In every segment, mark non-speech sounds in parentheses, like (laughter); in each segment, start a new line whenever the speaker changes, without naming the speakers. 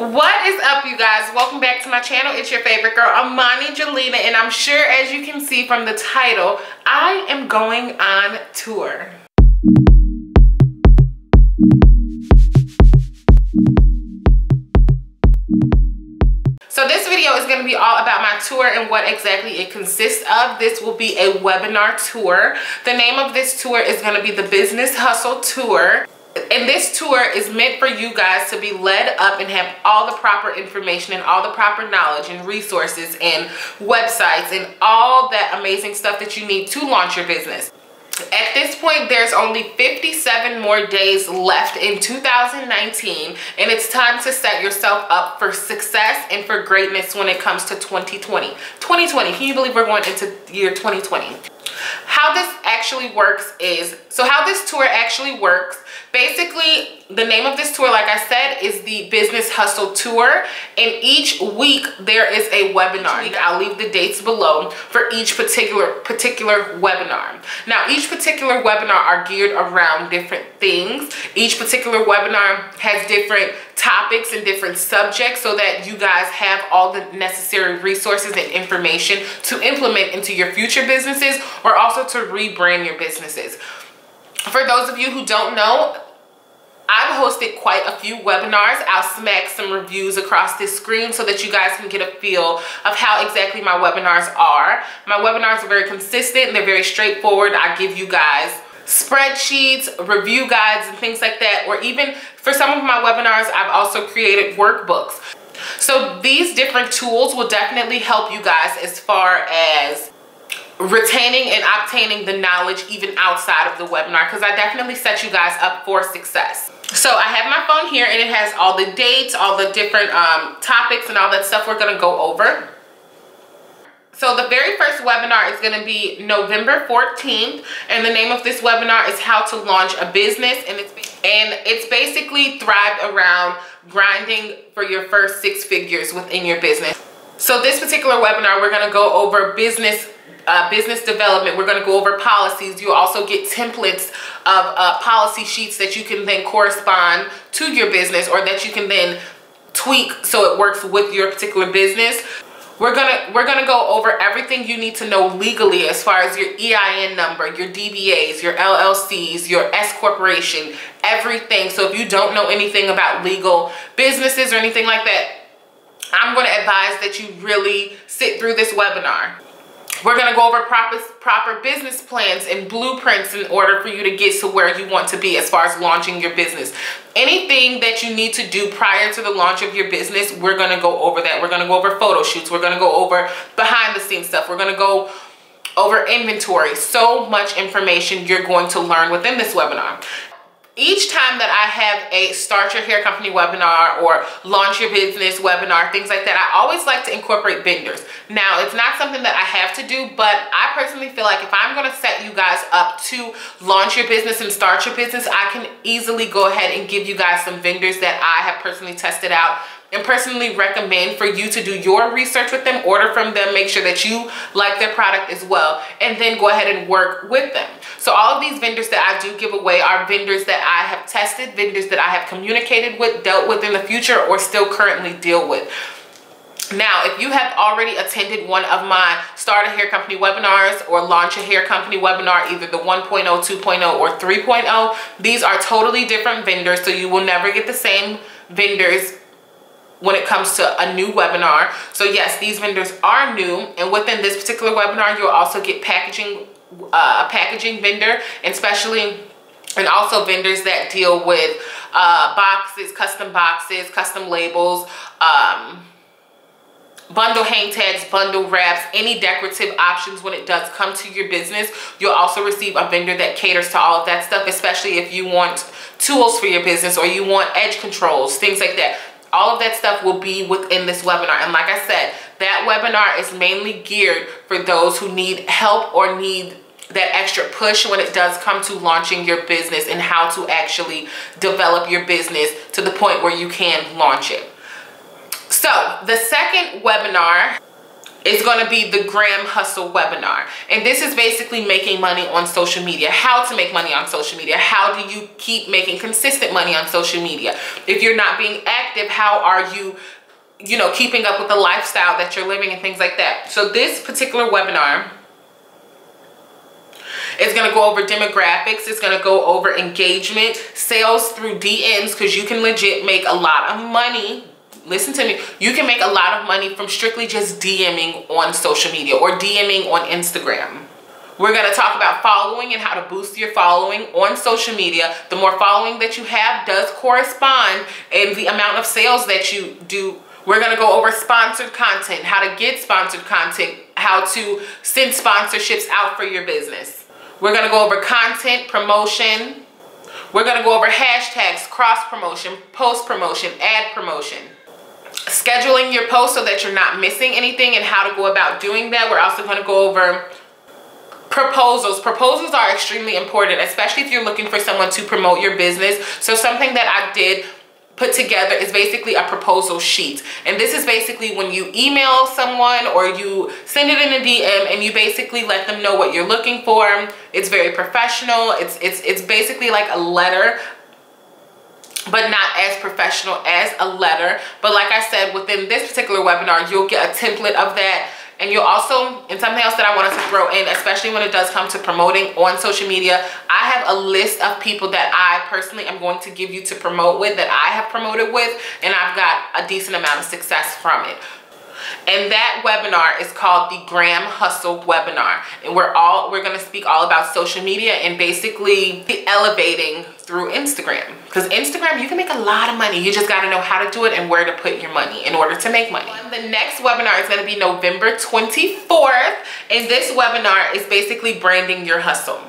What is up you guys? Welcome back to my channel. It's your favorite girl, Imani Jelena, and I'm sure as you can see from the title, I am going on tour. So this video is going to be all about my tour and what exactly it consists of. This will be a webinar tour. The name of this tour is going to be the Business Hustle Tour and this tour is meant for you guys to be led up and have all the proper information and all the proper knowledge and resources and websites and all that amazing stuff that you need to launch your business. At this point, there's only 57 more days left in 2019, and it's time to set yourself up for success and for greatness when it comes to 2020. 2020, can you believe we're going into year 2020? How this actually works is, so how this tour actually works Basically, the name of this tour, like I said, is the Business Hustle Tour. And each week there is a webinar. I'll leave the dates below for each particular particular webinar. Now, each particular webinar are geared around different things. Each particular webinar has different topics and different subjects so that you guys have all the necessary resources and information to implement into your future businesses or also to rebrand your businesses for those of you who don't know, I've hosted quite a few webinars. I'll smack some reviews across this screen so that you guys can get a feel of how exactly my webinars are. My webinars are very consistent. They're very straightforward. I give you guys spreadsheets, review guides, and things like that. Or even for some of my webinars, I've also created workbooks. So these different tools will definitely help you guys as far as retaining and obtaining the knowledge even outside of the webinar because I definitely set you guys up for success. So I have my phone here and it has all the dates, all the different um, topics and all that stuff we're going to go over. So the very first webinar is going to be November 14th and the name of this webinar is how to launch a business and it's and it's basically thrived around grinding for your first six figures within your business. So this particular webinar we're going to go over business uh, business development. We're going to go over policies. You also get templates of uh, policy sheets that you can then correspond to your business or that you can then tweak so it works with your particular business. We're gonna we're gonna go over everything you need to know legally as far as your EIN number, your DBAs, your LLCs, your S corporation, everything. So if you don't know anything about legal businesses or anything like that, I'm gonna advise that you really sit through this webinar. We're gonna go over proper, proper business plans and blueprints in order for you to get to where you want to be as far as launching your business. Anything that you need to do prior to the launch of your business, we're gonna go over that. We're gonna go over photo shoots. We're gonna go over behind the scenes stuff. We're gonna go over inventory. So much information you're going to learn within this webinar each time that I have a start your hair company webinar or launch your business webinar, things like that, I always like to incorporate vendors. Now, it's not something that I have to do, but I personally feel like if I'm gonna set you guys up to launch your business and start your business, I can easily go ahead and give you guys some vendors that I have personally tested out and personally recommend for you to do your research with them, order from them, make sure that you like their product as well, and then go ahead and work with them. So all of these vendors that I do give away are vendors that I have tested, vendors that I have communicated with, dealt with in the future, or still currently deal with. Now, if you have already attended one of my Start a Hair Company webinars or Launch a Hair Company webinar, either the 1.0, 2.0, or 3.0, these are totally different vendors, so you will never get the same vendors when it comes to a new webinar. So yes, these vendors are new and within this particular webinar, you'll also get packaging, uh, a packaging vendor, especially and also vendors that deal with uh, boxes, custom boxes, custom labels, um, bundle hang tags, bundle wraps, any decorative options when it does come to your business. You'll also receive a vendor that caters to all of that stuff, especially if you want tools for your business or you want edge controls, things like that all of that stuff will be within this webinar and like I said that webinar is mainly geared for those who need help or need that extra push when it does come to launching your business and how to actually develop your business to the point where you can launch it. So the second webinar is going to be the Gram Hustle webinar. And this is basically making money on social media. How to make money on social media. How do you keep making consistent money on social media? If you're not being active, how are you you know, keeping up with the lifestyle that you're living and things like that. So this particular webinar is going to go over demographics. It's going to go over engagement, sales through DMs because you can legit make a lot of money listen to me. You can make a lot of money from strictly just dming on social media or dming on instagram. We're going to talk about following and how to boost your following on social media. The more following that you have does correspond in the amount of sales that you do. We're going to go over sponsored content how to get sponsored content how to send sponsorships out for your business. We're going to go over content promotion. We're going to go over hashtags cross promotion post promotion ad promotion scheduling your post so that you're not missing anything and how to go about doing that. We're also going to go over proposals. Proposals are extremely important, especially if you're looking for someone to promote your business. So something that I did put together is basically a proposal sheet. And this is basically when you email someone or you send it in a DM and you basically let them know what you're looking for. It's very professional. It's it's it's basically like a letter but not as professional as a letter. But like I said, within this particular webinar, you'll get a template of that. And you'll also, and something else that I wanted to throw in, especially when it does come to promoting on social media, I have a list of people that I personally am going to give you to promote with, that I have promoted with, and I've got a decent amount of success from it. And that webinar is called the Gram Hustle webinar. And we're all we're gonna speak all about social media and basically elevating through Instagram. Because Instagram, you can make a lot of money. You just gotta know how to do it and where to put your money in order to make money. The next webinar is gonna be November 24th. And this webinar is basically branding your hustle.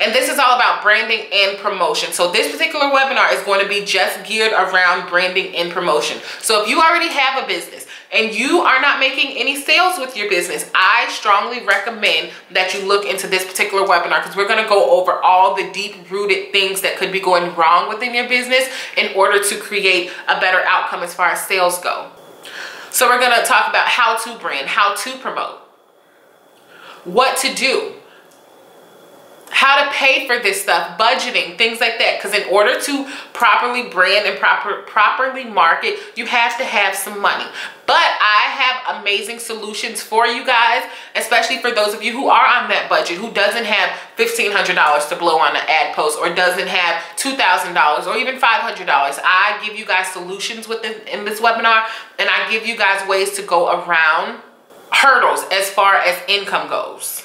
And this is all about branding and promotion. So this particular webinar is going to be just geared around branding and promotion. So if you already have a business, and you are not making any sales with your business, I strongly recommend that you look into this particular webinar because we're going to go over all the deep rooted things that could be going wrong within your business in order to create a better outcome as far as sales go. So we're going to talk about how to brand, how to promote, what to do, how to pay for this stuff, budgeting, things like that. Because in order to properly brand and proper properly market, you have to have some money. But I have amazing solutions for you guys, especially for those of you who are on that budget, who doesn't have $1,500 to blow on an ad post or doesn't have $2,000 or even $500. I give you guys solutions within in this webinar and I give you guys ways to go around hurdles as far as income goes.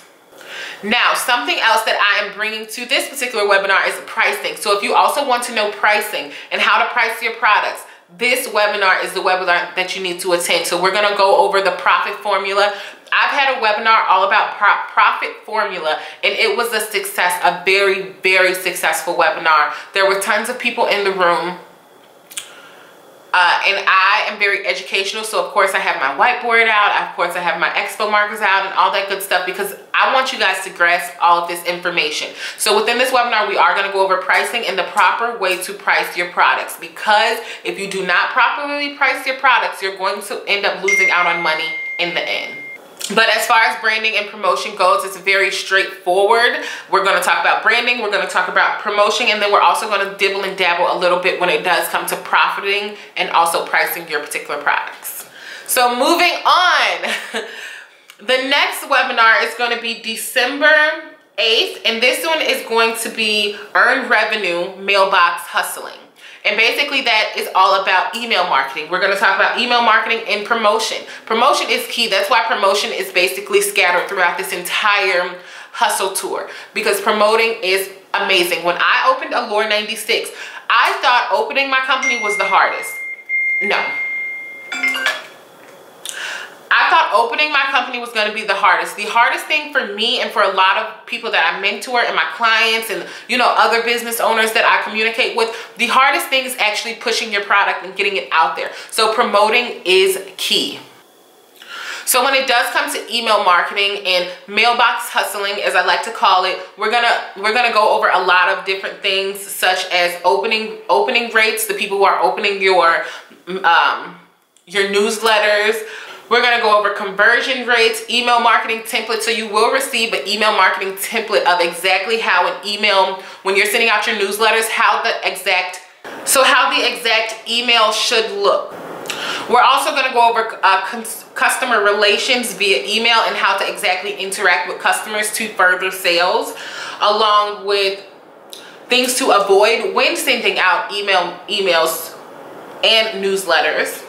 Now, something else that I am bringing to this particular webinar is pricing. So if you also want to know pricing and how to price your products, this webinar is the webinar that you need to attend. So we're going to go over the profit formula. I've had a webinar all about profit formula and it was a success, a very, very successful webinar. There were tons of people in the room uh, and I am very educational, so of course I have my whiteboard out, of course I have my expo markers out and all that good stuff because I want you guys to grasp all of this information. So within this webinar, we are gonna go over pricing and the proper way to price your products because if you do not properly price your products, you're going to end up losing out on money in the end. But as far as branding and promotion goes, it's very straightforward. We're going to talk about branding, we're going to talk about promotion, and then we're also going to dibble and dabble a little bit when it does come to profiting and also pricing your particular products. So moving on, (laughs) the next webinar is going to be December 8th, and this one is going to be Earn Revenue Mailbox Hustling. And basically that is all about email marketing. We're going to talk about email marketing and promotion. Promotion is key. That's why promotion is basically scattered throughout this entire hustle tour because promoting is amazing. When I opened Allure 96, I thought opening my company was the hardest. No. I thought opening my company was going to be the hardest. The hardest thing for me and for a lot of people that I mentor and my clients and, you know, other business owners that I communicate with, the hardest thing is actually pushing your product and getting it out there. So promoting is key. So when it does come to email marketing and mailbox hustling, as I like to call it, we're gonna we're gonna go over a lot of different things, such as opening opening rates, the people who are opening your um, your newsletters, We're gonna go over conversion rates, email marketing template. So you will receive an email marketing template of exactly how an email, when you're sending out your newsletters, how the exact, so how the exact email should look. We're also gonna go over uh, customer relations via email and how to exactly interact with customers to further sales, along with things to avoid when sending out email emails and newsletters.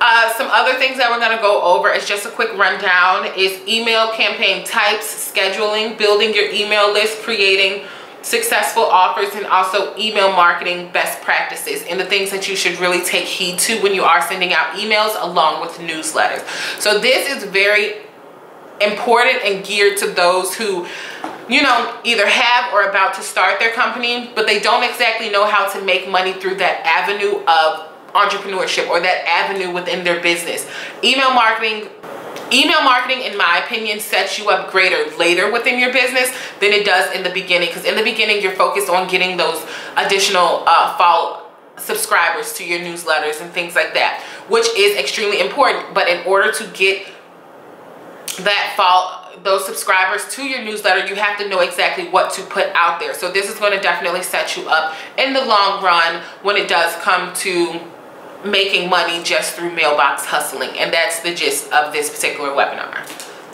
Uh, some other things that we're going to go over is just a quick rundown is email campaign types, scheduling, building your email list, creating successful offers and also email marketing best practices and the things that you should really take heed to when you are sending out emails along with newsletters. So this is very important and geared to those who you know either have or about to start their company but they don't exactly know how to make money through that avenue of entrepreneurship or that avenue within their business. Email marketing Email marketing, in my opinion, sets you up greater later within your business than it does in the beginning. Because in the beginning, you're focused on getting those additional uh, follow subscribers to your newsletters and things like that, which is extremely important. But in order to get that follow those subscribers to your newsletter, you have to know exactly what to put out there. So this is going to definitely set you up in the long run when it does come to making money just through mailbox hustling. And that's the gist of this particular webinar.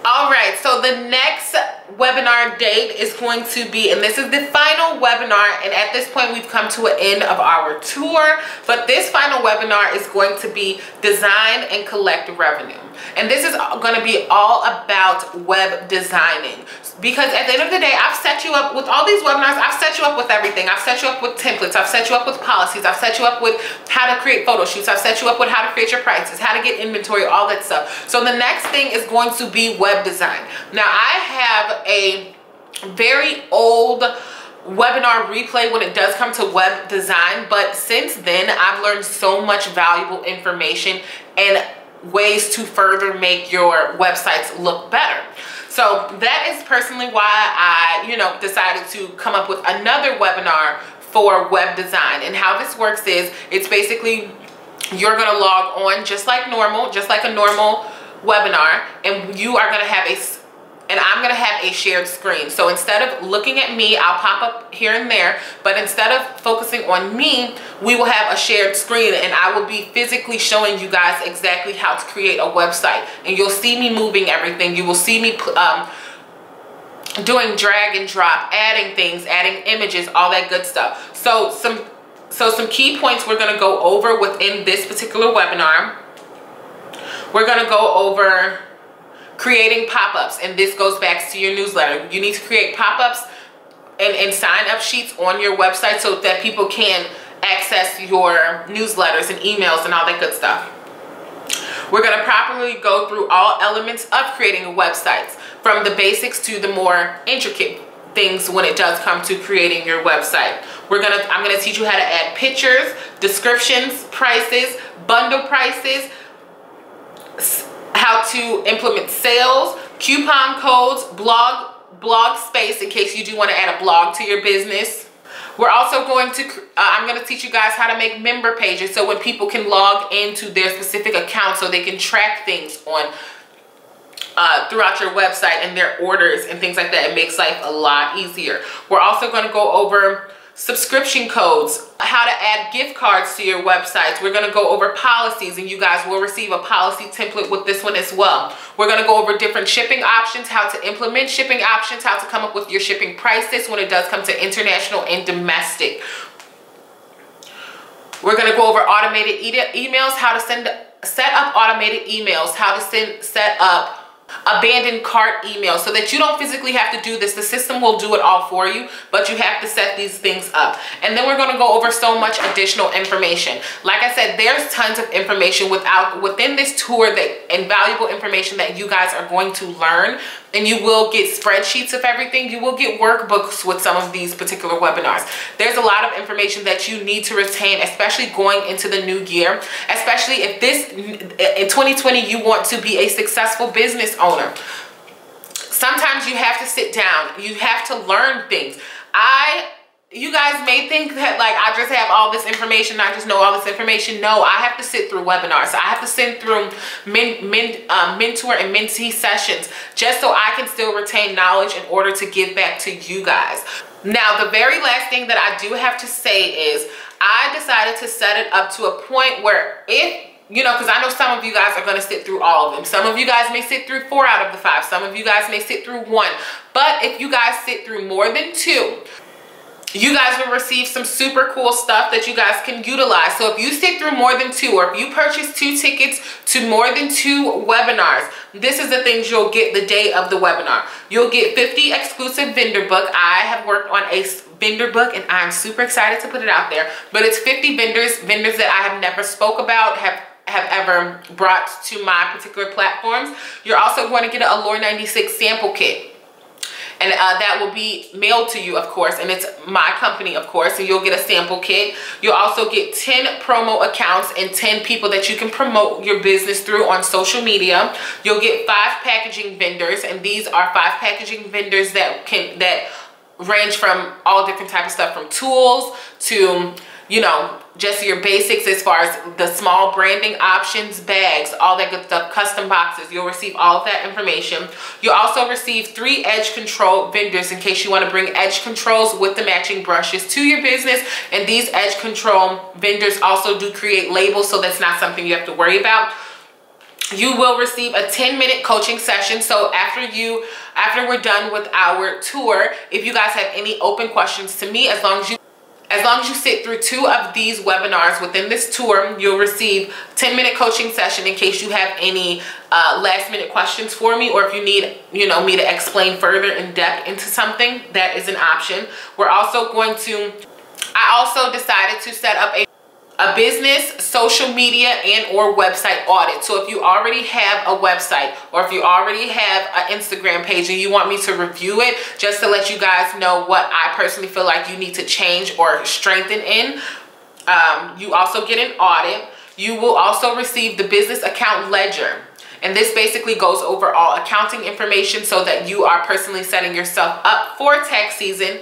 All right so the next webinar date is going to be and this is the final webinar and at this point we've come to an end of our tour but this final webinar is going to be design and collect revenue. And this is going to be all about web designing. Because at the end of the day I've set you up with all these webinars I've set you up with everything. I've set you up with templates I've set you up with policies I've set you up with how to create photo shoots I've set you up with how to create your prices how to get inventory all that stuff. So the next thing is going to be web design. Now I have a very old webinar replay when it does come to web design but since then I've learned so much valuable information and ways to further make your websites look better so that is personally why I, you know, decided to come up with another webinar for web design. And how this works is it's basically you're going to log on just like normal, just like a normal webinar, and you are going to have a and I'm gonna have a shared screen. So instead of looking at me, I'll pop up here and there, but instead of focusing on me, we will have a shared screen and I will be physically showing you guys exactly how to create a website. And you'll see me moving everything. You will see me um, doing drag and drop, adding things, adding images, all that good stuff. So some, so some key points we're gonna go over within this particular webinar. We're gonna go over creating pop-ups and this goes back to your newsletter you need to create pop-ups and, and sign up sheets on your website so that people can access your newsletters and emails and all that good stuff we're going to properly go through all elements of creating websites from the basics to the more intricate things when it does come to creating your website. We're gonna, I'm gonna teach you how to add pictures, descriptions, prices, bundle prices, how to implement sales, coupon codes, blog, blog space in case you do want to add a blog to your business. We're also going to, uh, I'm going to teach you guys how to make member pages so when people can log into their specific account so they can track things on uh, throughout your website and their orders and things like that. It makes life a lot easier. We're also going to go over subscription codes, how to add gift cards to your websites. We're to go over policies and you guys will receive a policy template with this one as well. We're to go over different shipping options, how to implement shipping options, how to come up with your shipping prices when it does come to international and domestic. We're to go over automated e emails, how to send set up automated emails, how to send set up abandoned cart email so that you don't physically have to do this. The system will do it all for you, but you have to set these things up. And then we're going to go over so much additional information. Like I said, there's tons of information without within this tour that invaluable information that you guys are going to learn and you will get spreadsheets of everything. You will get workbooks with some of these particular webinars. There's a lot of information that you need to retain, especially going into the new year, especially if this, in 2020, you want to be a successful business owner. Sometimes you have to sit down. You have to learn things. I you guys may think that like I just have all this information, I just know all this information. No, I have to sit through webinars. I have to sit through men, men, uh, mentor and mentee sessions just so I can still retain knowledge in order to give back to you guys. Now, the very last thing that I do have to say is I decided to set it up to a point where if you know, because I know some of you guys are going to sit through all of them. Some of you guys may sit through four out of the five. Some of you guys may sit through one. But if you guys sit through more than two, you guys will receive some super cool stuff that you guys can utilize. So if you sit through more than two or if you purchase two tickets to more than two webinars, this is the things you'll get the day of the webinar. You'll get 50 exclusive vendor book. I have worked on a vendor book and I'm super excited to put it out there. But it's 50 vendors, vendors that I have never spoke about, have have ever brought to my particular platforms. You're also going to get a Allure 96 sample kit. And uh, that will be mailed to you of course and it's my company of course and you'll get a sample kit. You'll also get 10 promo accounts and 10 people that you can promote your business through on social media. You'll get five packaging vendors and these are five packaging vendors that can that range from all different type of stuff from tools to you know just your basics as far as the small branding options, bags, all that good stuff, custom boxes. You'll receive all of that information. You'll also receive three edge control vendors in case you want to bring edge controls with the matching brushes to your business. And these edge control vendors also do create labels, so that's not something you have to worry about you will receive a 10 minute coaching session so after you after we're done with our tour if you guys have any open questions to me as long as you as long as you sit through two of these webinars within this tour, you'll receive 10 minute coaching session in case you have any uh, last minute questions for me or if you need, you know, me to explain further in depth into something, that is an option. We're also going to, I also decided to set up a a business social media and or website audit. So if you already have a website or if you already have an instagram page and you want me to review it just to let you guys know what i personally feel like you need to change or strengthen in um, you also get an audit. You will also receive the business account ledger. And this basically goes over all accounting information so that you are personally setting yourself up for tax season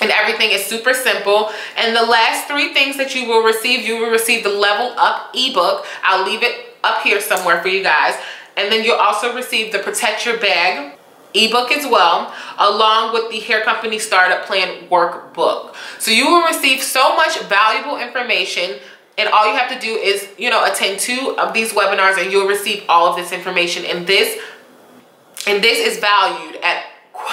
and everything is super simple. And the last three things that you will receive you will receive the level up ebook. I'll leave it up here somewhere for you guys. And then you'll also receive the protect your bag ebook as well along with the hair company startup plan workbook. So you will receive so much valuable information and all you have to do is you know attend two of these webinars and you'll receive all of this information. And this and this is valued at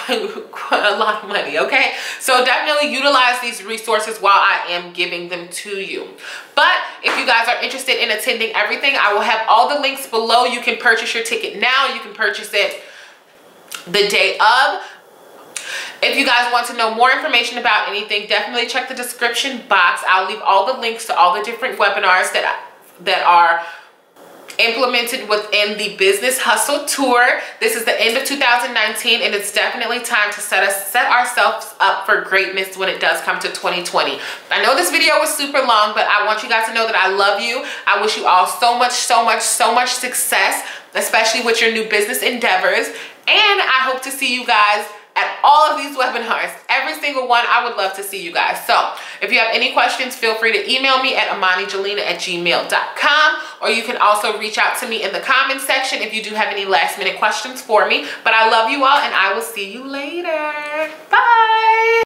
(laughs) a lot of money okay? So definitely utilize these resources while i am giving them to you. But if you guys are interested in attending everything i will have all the links below. You can purchase your ticket now. You can purchase it the day of. If you guys want to know more information about anything definitely check the description box. I'll leave all the links to all the different webinars that that are implemented within the Business Hustle Tour. This is the end of 2019 and it's definitely time to set us set ourselves up for greatness when it does come to 2020. I know this video was super long, but I want you guys to know that I love you. I wish you all so much, so much, so much success, especially with your new business endeavors. And I hope to see you guys at all of these webinars. Every single one, I would love to see you guys. So if you have any questions, feel free to email me at imanijelena at gmail.com or you can also reach out to me in the comment section if you do have any last minute questions for me. But I love you all and I will see you later. Bye.